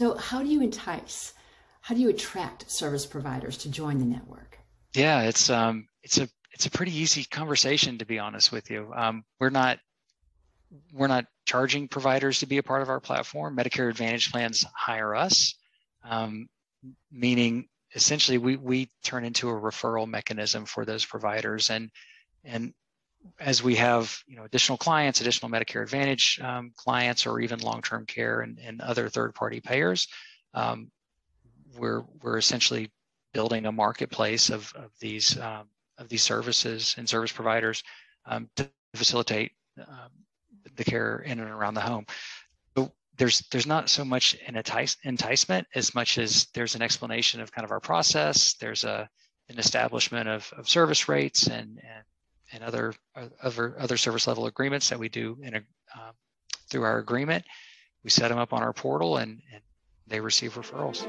So, how do you entice? How do you attract service providers to join the network? Yeah, it's um, it's a it's a pretty easy conversation to be honest with you. Um, we're not we're not charging providers to be a part of our platform. Medicare Advantage plans hire us, um, meaning essentially we we turn into a referral mechanism for those providers and and as we have you know additional clients additional medicare advantage um, clients or even long-term care and, and other third-party payers um, we're we're essentially building a marketplace of, of these um, of these services and service providers um, to facilitate um, the care in and around the home. So there's there's not so much an entice, enticement as much as there's an explanation of kind of our process. There's a an establishment of, of service rates and, and and other other other service level agreements that we do in a, um, through our agreement. We set them up on our portal and, and they receive referrals.